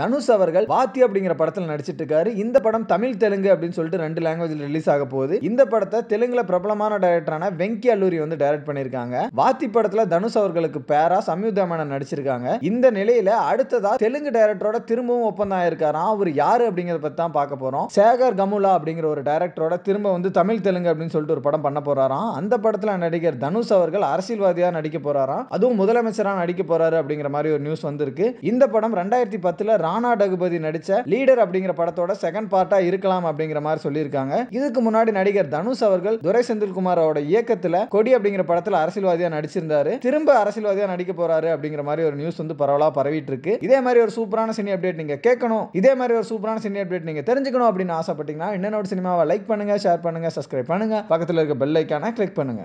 தனுஷ் அவர்கள் வாத்தி அப்படிங்கிற படத்தில் நடிச்சிட்டு இருக்காரு இந்த படம் தமிழ் தெலுங்கு அப்படின்னு சொல்லிட்டு ரெண்டு லாங்குவேஜ்ல ரிலீஸ் ஆக போகுது. இந்த படத்தை தெலுங்குல பிரபலமான டைரக்டரான வெங்கி அல்லூரி வந்து டைரக்ட் பண்ணியிருக்காங்க. வாத்தி படத்துல தனுஷ் அவர்களுக்கு பேரா சம்யுக்தா நடிச்சிருக்காங்க. இந்த நிலையில அடுத்ததா தெலுங்கு டைரக்டரோட திரும்பவும் ஒப்பந்தம் ஆயிருக்காராம் அவர் யாரு அப்படிங்கறத பத்தி தான் பார்க்க போறோம். சேகர் கமுலா அப்படிங்கிற ஒரு டைரக்டரோட திரும்ப வந்து தமிழ் தெலுங்கு அப்படின்னு சொல்லிட்டு ஒரு படம் பண்ண போறாராம். அந்த படத்துல நடிகர் தனுஷ் அவர்கள் அரசியல்வாதியா நடிக்க போறாராம். அதுவும் முதலமைச்சரா நடிக்க போறாரு அப்படிங்கிற மாதிரி ஒரு நியூஸ் வந்திருக்கு. இந்த படம் ரெண்டாயிரத்தி பத்துல ராணா டகுபதி நடிச்ச லீடர் அப்படிங்கிற படத்தோட செகண்ட் பார்ட்டா இருக்கலாம் அப்படிங்கிற மாதிரி சொல்லியிருக்காங்க. இதுக்கு முன்னாடி நடிகர் தனுஷ் அவர்கள் துரை செந்தில்குமாரோட இயக்கத்துல கொடி அப்படிங்கிற படத்துல அரசியல்வாதியா நடிச்சிருந்தாரு. திரும்ப அரசியல்வாதியா நடிக்க போறாரு அப்படிங்கிற மாதிரி ஒரு நியூஸ் வந்து பரவலா பரவிட்டு இருக்கு இதே மாதிரி ஒரு சூப்பரான சினி அப்டேட் நீங்க கேட்கணும். இதே மாதிரி ஒரு சூப்பரான சினி அப்டேட் நீங்க தெரிஞ்சுக்கணும் அப்படின்னு ஆசைப்பட்டீங்கன்னா இன்னொரு சினிமாவை லைக் பண்ணுங்க ஷேர் பண்ணுங்க சப்ஸ்கிரைப் பண்ணுங்க. பக்கத்தில் இருக்க பெல் ஐக்கான கிளிக் பண்ணுங்க.